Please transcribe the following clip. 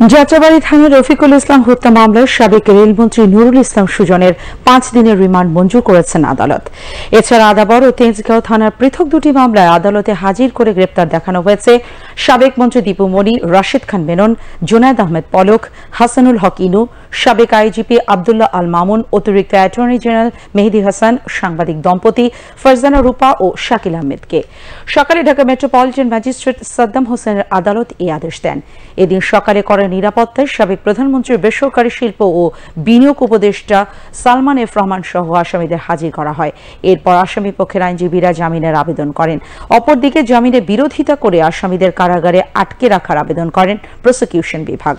যাত্রাবাড়ি থানার রফিকুল ইসলাম হত্যা মামলার সাবেক রেলমন্ত্রী নুরুল ইসলাম সুজনের পাঁচ দিনের রিমান্ড মঞ্জুর করেছেন আদালত। এছাড়া আদাবর ও তেজগাঁও থানার পৃথক দুটি মামলায় আদালতে হাজির করে গ্রেপ্তার দেখানো হয়েছে সাবেক মন্ত্রী দীপু মনি, রাশিদ খান মেনন জোনায়দ আহমেদ পলক, হাসানুল হক ইনু, সাবেক আইজিপি আবদুল্লাহ আল মামুন, অতিরিক্ত অ্যাটর্নি জেনারেল মেহেদি হাসান, সাংবাদিক দম্পতি ফারজানা রূপা ও শাকিল আহমেদকে। সকালে ঢাকা মেট্রোপলিটন ম্যাজিস্ট্রেট সাদ্দাম হোসেনের আদালত এই আদেশ দেন। এদিন সকালে করা নিরাপত্তায় সাবেক প্রধানমন্ত্রীর বেসরকারি শিল্প ও বিনিয়োগ উপদেষ্টা সালমান এফ রহমান সহ আসামিদের হাজির করা হয়। এরপর আসামি পক্ষের আইনজীবীরা জামিনের আবেদন করেন। অপরদিকে জামিনের বিরোধিতা করে আসামিদের কারাগারে আটকে রাখার আবেদন করেন প্রসিকিউশন বিভাগ।